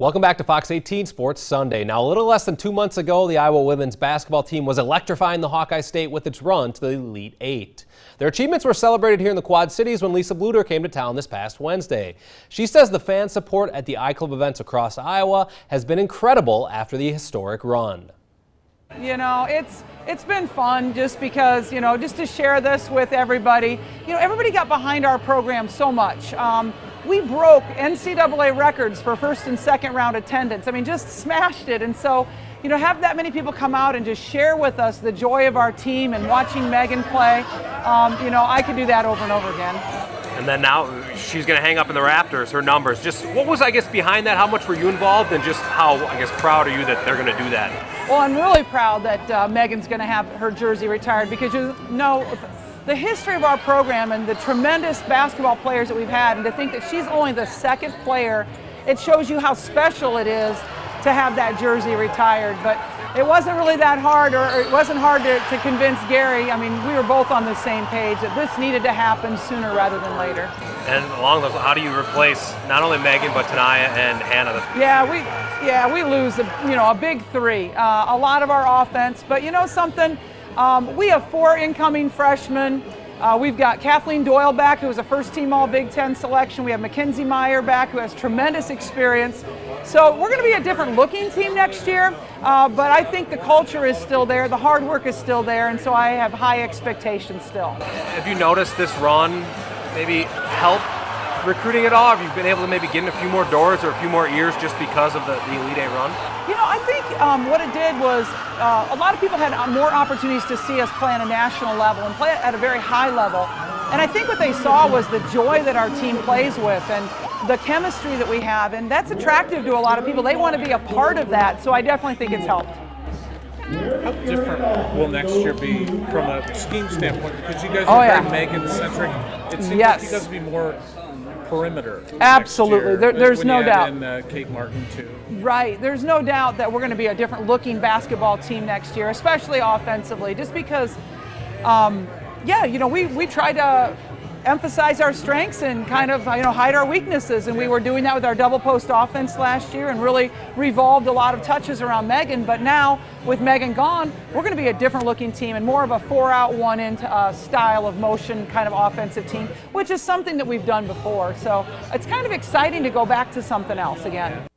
Welcome back to Fox 18 Sports Sunday. Now, a little less than two months ago, the Iowa women's basketball team was electrifying the Hawkeye State with its run to the Elite Eight. Their achievements were celebrated here in the Quad Cities when Lisa Bluder came to town this past Wednesday. She says the fan support at the I-Club events across Iowa has been incredible after the historic run. You know, it's it's been fun just because, you know, just to share this with everybody. You know, everybody got behind our program so much. Um, we broke NCAA records for first and second round attendance. I mean, just smashed it. And so, you know, have that many people come out and just share with us the joy of our team and watching Megan play. Um, you know, I could do that over and over again. And then now she's going to hang up in the Raptors her numbers. Just what was, I guess, behind that? How much were you involved, and just how, I guess, proud are you that they're going to do that? Well, I'm really proud that uh, Megan's going to have her jersey retired because you know the history of our program and the tremendous basketball players that we've had, and to think that she's only the second player, it shows you how special it is to have that jersey retired. But it wasn't really that hard, or, it wasn't hard to, to convince Gary. I mean, we were both on the same page that this needed to happen sooner rather than later. And along those, how do you replace not only Megan but Tanaya and Hannah? Yeah, we yeah we lose a, you know a big three, uh, a lot of our offense. But you know something um, we have four incoming freshmen. Uh, we've got Kathleen Doyle back, who was a first team All Big Ten selection. We have Makenzie Meyer back, who has tremendous experience. So we're going to be a different looking team next year, uh, but I think the culture is still there, the hard work is still there, and so I have high expectations still. Have you noticed this run maybe help recruiting at all? Have you been able to maybe get in a few more doors or a few more ears just because of the, the Elite Eight run? You know, I think um, what it did was uh, a lot of people had uh, more opportunities to see us play on a national level and play at a very high level. And I think what they saw was the joy that our team plays with and the chemistry that we have. And that's attractive to a lot of people. They want to be a part of that. So I definitely think it's helped. How different will next year be from a scheme standpoint? Because you guys are oh, yeah. very Megan centric. It seems yes. like you guys will be more perimeter. Absolutely, there, there's no doubt. In, uh, Kate Martin too. Right, there's no doubt that we're going to be a different looking basketball team next year, especially offensively, just because. Um, yeah, you know, we, we try to emphasize our strengths and kind of you know hide our weaknesses. And we were doing that with our double post offense last year and really revolved a lot of touches around Megan. But now with Megan gone, we're going to be a different looking team and more of a four out one in uh, style of motion kind of offensive team, which is something that we've done before. So it's kind of exciting to go back to something else again.